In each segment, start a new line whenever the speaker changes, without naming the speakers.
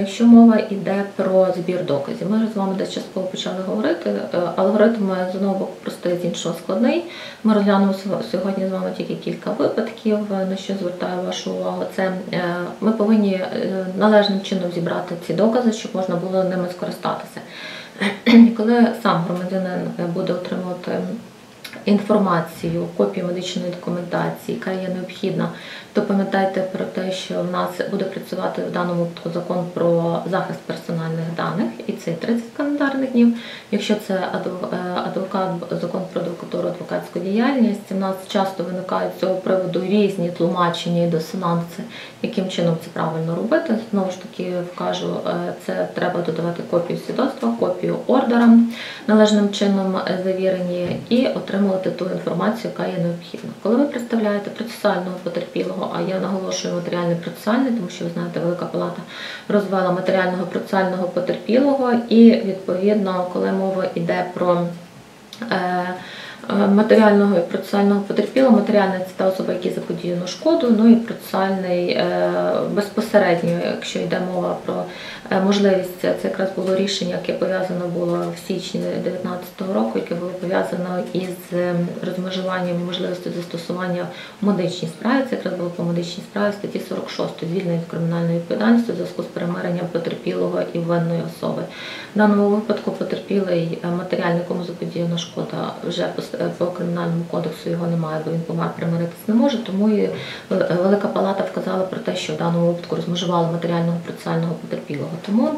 Якщо мова йде про збір доказів, ми з вами десь частково почали говорити. Е, Алгоритм з одного боку простий, з іншого складний. Ми розглянемо сьогодні з вами тільки кілька випадків, е, на що звертаю вашу увагу. Це е, ми повинні належним чином зібрати ці докази, щоб можна було ними скористатися. Коли сам громадянин буде отримувати інформацію, копію медичної документації, яка є необхідна, то пам'ятайте про те, що в нас буде працювати в даному випадку закон про захист персональних даних, і це 30 календарних днів. Якщо це е, адвокат, закон про адвокатуру, адвокатську діяльність, у нас часто виникають з цього приводу різні тлумачення і дисонанси, яким чином це правильно робити. Знову ж таки, вкажу, е, це треба додавати копію свідоцтва, копію ордера належним чином завірені і отримувати ту інформацію, яка є необхідна. Коли ви представляєте процесуального потерпілого, а я наголошую матеріальний процесуальний, тому що ви знаєте, Велика Палата розвела матеріального процесуального потерпілого, і відповідно, коли мова йде про е, матеріального і процесуального потерпілого, матеріальний це та особа, яка заподіяну шкоду, ну і процесуальний е, безпосередньо, якщо йде мова про е, можливість, це якраз було рішення, яке пов'язано було в січні 2019 року, яке було пов'язано із е, розмежуванням можливості застосування в медичній справі. Це якраз було по медичній справі статті 46 звільнення від кримінальної відповідальності у зв'язку з перемиренням потерпілого і винної особи. В даному випадку потерпілий е, матеріальний, кому заподіяна шкода, вже по, е, кримінальному кодексу його немає, бо він помер примиритися не може. Тому і Велика Палата вказала про те, що в даному випадку розмежували матеріального процесуального потерпілого. Тому,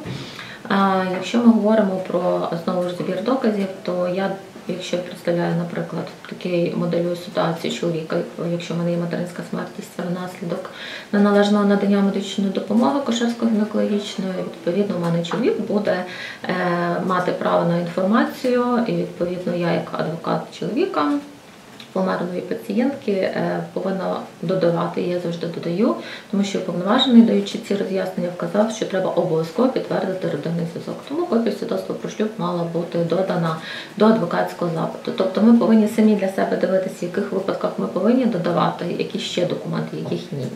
якщо ми говоримо про знову ж збір доказів, то я. Якщо я представляю, наприклад, такий моделюю ситуацію чоловіка, якщо в мене є материнська смертність, це внаслідок неналежного надання медичної допомоги кошерсько-гінекологічної, відповідно, в мене чоловік буде е, мати право на інформацію, і відповідно я, як адвокат чоловіка, померної пацієнтки е, повинна додавати, я завжди додаю, тому що уповноважений, даючи ці роз'яснення, вказав, що треба обов'язково підтвердити родинний зв'язок. Тому копія свідоцтва про шлюб мала бути додана до адвокатського запиту. Тобто ми повинні самі для себе дивитися, в яких випадках ми повинні додавати, які ще документи, яких ні.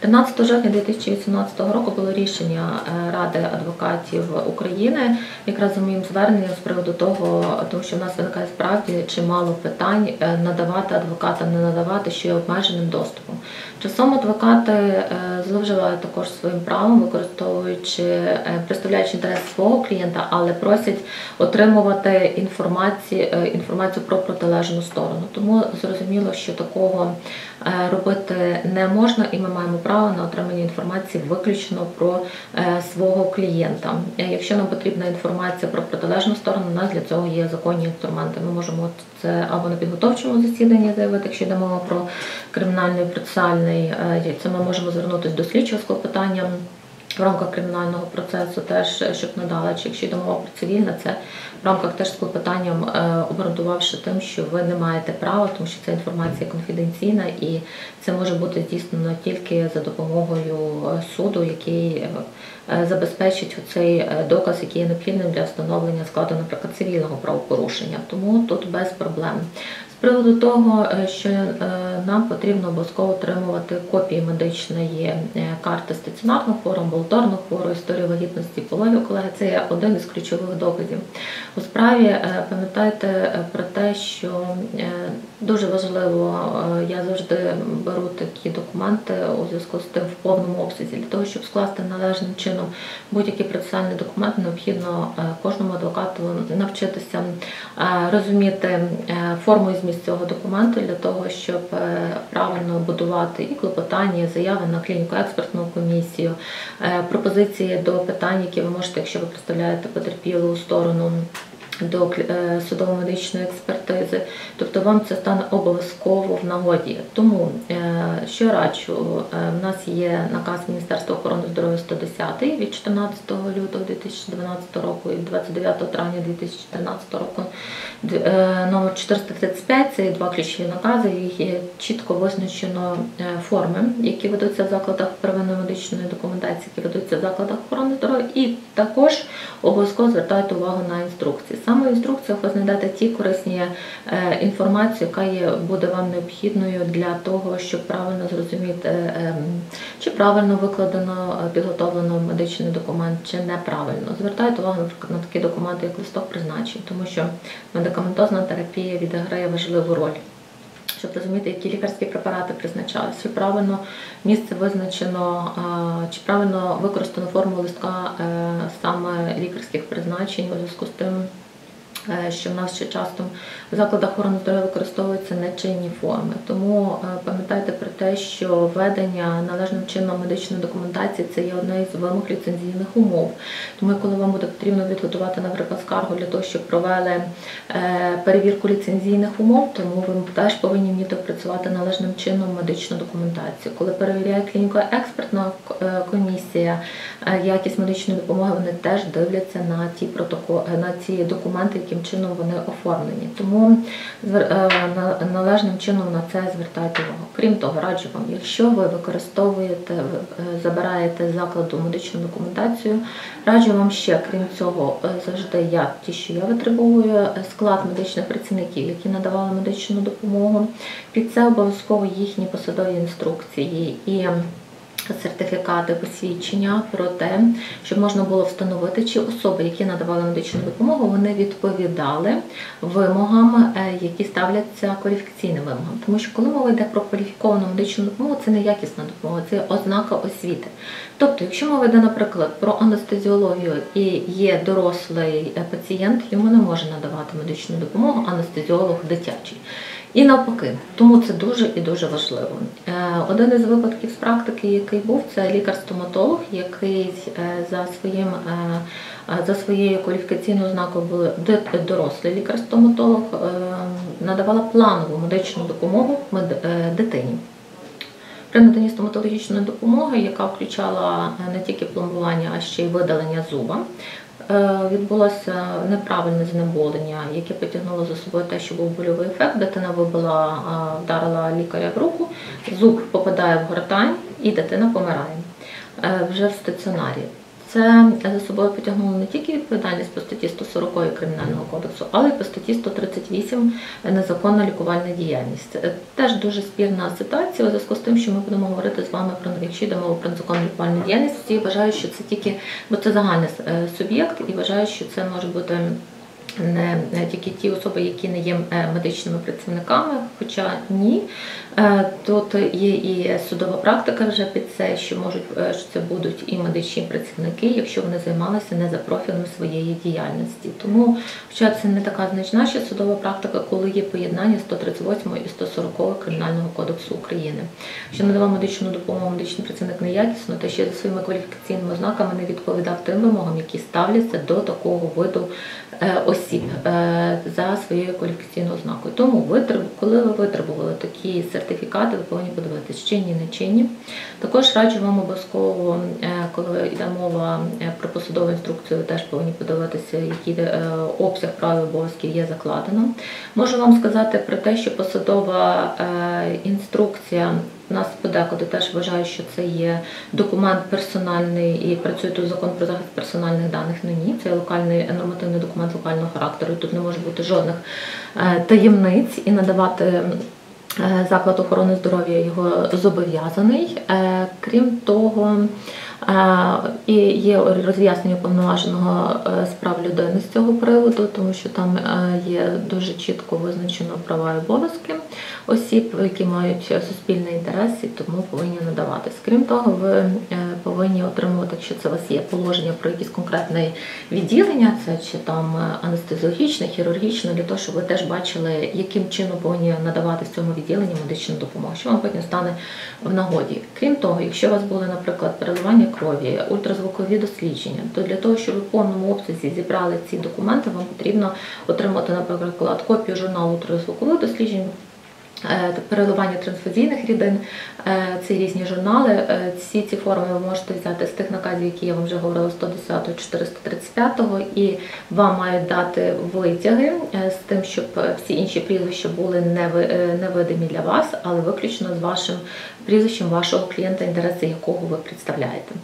13 жовтня 2018 року було рішення е, Ради адвокатів України, якраз за моїм зверненням з приводу того, тому що в нас виникає справді чимало питань е, надавати адвокатам, не надавати ще й обмеженим доступом. Часом адвокати е, зловживають також своїм правом, використовуючи, е, представляючи інтерес свого клієнта, але просять отримувати інформацію, е, інформацію про протилежну сторону. Тому зрозуміло, що такого робити не можна, і ми маємо право на отримання інформації виключно про свого клієнта. Якщо нам потрібна інформація про протилежну сторону, у нас для цього є законні інструменти. Ми можемо це або на підготовчому засіданні заявити, якщо йде мова про кримінальний процесуальний, е, це ми можемо звернутися до слідчого з. В рамках кримінального процесу теж щоб надали, чи якщо йде мова про цивільне, це в рамках теж з клопотанням е, обґрунтувавши тим, що ви не маєте права, тому що ця інформація конфіденційна і це може бути здійснено тільки за допомогою е, суду, який е, е, забезпечить цей доказ, який є необхідним для встановлення складу, наприклад, цивільного правопорушення. Тому тут без проблем. Приводу того, е, що е, нам потрібно обов'язково отримувати копії медичної е, карти стаціонарного хвору, амбулаторного хвору, історії вагітності пологів, колеги, це є один із ключових доказів. У справі е, пам'ятайте е, про те, що дуже важливо, я завжди беру такі документи у зв'язку з тим в повному обсязі. Для того, щоб скласти належним чином будь-який процесуальний документ, необхідно кожному адвокату навчитися розуміти форму і зміст цього документу для того, щоб правильно будувати і клопотання, заяви на клініку експертну комісію, е, пропозиції до питань, які ви можете, якщо ви представляєте потерпілу сторону. До е, судово-медичної експертизи, тобто вам це стане обов'язково в нагоді. Тому е, що раджу, е, в нас є наказ Міністерства охорони здоров'я 110 від 14 лютого 2012 року і 29 травня 2014 року номер 435, це два ключові накази, яких є чітко визначено форми, які ведуться в закладах первинної медичної документації, які ведуться в закладах охорони здоров'я, і також обов'язково звертайте увагу на інструкції. Саме інструкціях ви знайдете ті корисні е, інформацію, яка є, буде вам необхідною для того, щоб правильно зрозуміти, е, чи правильно викладено, е, підготовлено медичний документ, чи неправильно. Звертайте увагу, наприклад, на такі документи, як листок призначень, тому що медикаментозна терапія відіграє важливу роль. Щоб розуміти, які лікарські препарати призначалися, чи правильно місце визначено, чи правильно використано форму листка е, саме лікарських призначень у зв'язку з тим, е, що в нас ще часто в закладах охорони здоров'я використовуються нечинні форми. Тому е, пам'ятайте про те, що ведення належним чином медичної документації це є одна із вимог ліцензійних умов. Тому коли вам буде потрібно підготувати, наприклад, скаргу для того, щоб провели е, перевірку ліцензійних умов, тому ви теж повинні вміти опрацювати належним чином медичну документацію. Коли перевіряє клініко-експертна е, комісія е, якість медичної допомоги, вони теж дивляться на ті протоколи, на ці документи, яким чином вони оформлені. Тому е, належним чином на це звертайте увагу. Крім того, раджу вам, якщо ви використовуєте, ви, е, забираєте з закладу медичну документацію, раджу вам ще, крім цього, е, завжди я ті, що я витребовую, склад медичних працівників, які надавали медичну допомогу. Під це обов'язково їхні посадові інструкції і сертифікати, посвідчення про те, щоб можна було встановити, чи особи, які надавали медичну допомогу, вони відповідали вимогам, е, які ставляться кваліфікаційним вимогам. Тому що коли мова йде про кваліфіковану медичну допомогу, це не якісна допомога, це ознака освіти. Тобто, якщо мова йде, наприклад, про анестезіологію і є дорослий е, пацієнт, йому не може надавати медичну допомогу анестезіолог дитячий. І навпаки, тому це дуже і дуже важливо. Е, Один із випадків з практики, який був, це лікар-стоматолог, який е, за своїм е, за своєю кваліфікаційною ознакою був дорослий лікар-стоматолог, надавала планову медичну допомогу дитині. При наданні стоматологічної допомоги, яка включала не тільки пломбування, а ще й видалення зуба, відбулося неправильне знеболення, яке потягнуло за собою те, що був больовий ефект. Дитина вибила, е, вдарила лікаря в руку, зуб попадає в гортань і дитина помирає е, вже в стаціонарі. Це за собою потягнуло не тільки відповідальність по статті 140 Кримінального кодексу, але й по статті 138 незаконна лікувальна діяльність. Е, Теж дуже спірна ситуація у зв'язку з тим, що ми будемо говорити з вами про якщо йде мова про незаконну лікувальну діяльність. Всі вважають, що це тільки, бо це загальний е, суб'єкт, і вважають, що це може бути. Не тільки ті особи, які не є е, медичними працівниками, хоча ні. Е, Тут є і судова практика вже під це, що можуть е, що це будуть і медичні працівники, якщо вони займалися не за профілем своєї діяльності. Тому, хоча це не така значна ще судова практика, коли є поєднання 138 і 140 Кримінального кодексу України. Якщо надавав медичну допомогу медичний працівник неякісно, то ще за своїми кваліфікаційними ознаками не відповідав тим вимогам, які ставляться до такого виду е, осіб е, за своєю кваліфікаційною ознакою. Тому коли ви витребували такі сертифікати, ви повинні подивитися, чинні, не чинні. Також раджу вам обов'язково, е, коли йде мова е, про посадову інструкцію, ви теж повинні подивитися, який обсяг прав і обов'язків є закладено. Можу вам сказати про те, що посадова інструкція. Нас подекуди теж вважають, що це є документ персональний і працює тут закон про захист персональних даних. Ну ні, це локальний нормативний документ локального характеру. Тут не може бути жодних е, таємниць і надавати. е, Заклад охорони здоров'я його зобов'язаний. Е, Крім того, і є роз'яснення повноваженого справ людини з цього приводу, тому що там е, є дуже чітко визначено права і обов'язки осіб, які мають суспільний інтерес, і тому повинні надаватись. Крім того, е, повинні отримувати, якщо це у вас є положення про якесь конкретне відділення, це чи там е, анестезіологічне, хірургічне, для того, щоб ви теж бачили, яким чином повинні надавати в цьому відділенні медичну допомогу, що вам потім стане в нагоді. Крім того, якщо у вас були, наприклад, переливання крові, ультразвукові дослідження, то для того, щоб ви в повному обсязі зібрали ці документи, вам потрібно отримати, наприклад, копію журналу ультразвукових досліджень. Е, Переливання трансфузійних рідин, це різні журнали. Е, Всі ці форми ви можете взяти з тих наказів, які я вам вже говорила 110 435 і вам мають дати витяги е, з тим, щоб всі інші прізвища були неви- невидимі для вас, але виключно з вашим прізвищем вашого клієнта, інтереси якого ви представляєте.